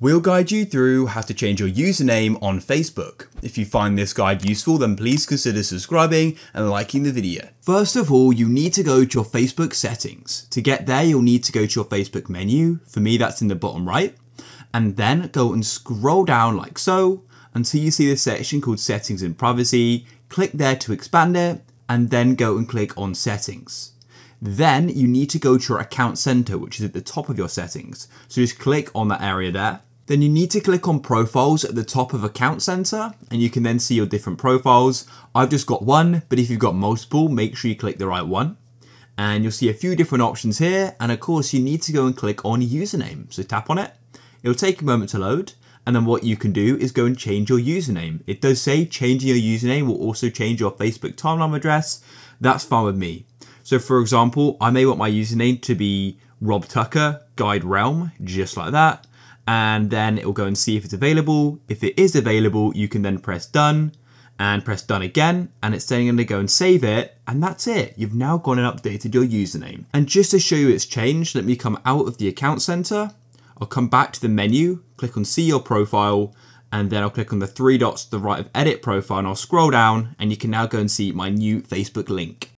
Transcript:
We'll guide you through how to change your username on Facebook. If you find this guide useful, then please consider subscribing and liking the video. First of all, you need to go to your Facebook settings. To get there, you'll need to go to your Facebook menu. For me, that's in the bottom right. And then go and scroll down like so until you see this section called settings and privacy. Click there to expand it and then go and click on settings. Then you need to go to your account center, which is at the top of your settings. So just click on that area there then you need to click on profiles at the top of account center and you can then see your different profiles. I've just got one, but if you've got multiple, make sure you click the right one. And you'll see a few different options here. And of course you need to go and click on username. So tap on it. It'll take a moment to load. And then what you can do is go and change your username. It does say changing your username will also change your Facebook timeline address. That's fine with me. So for example, I may want my username to be Rob Tucker Guide Realm, just like that and then it will go and see if it's available. If it is available, you can then press done and press done again and it's then going to go and save it and that's it. You've now gone and updated your username. And just to show you it's changed, let me come out of the account center. I'll come back to the menu, click on see your profile and then I'll click on the three dots to the right of edit profile and I'll scroll down and you can now go and see my new Facebook link.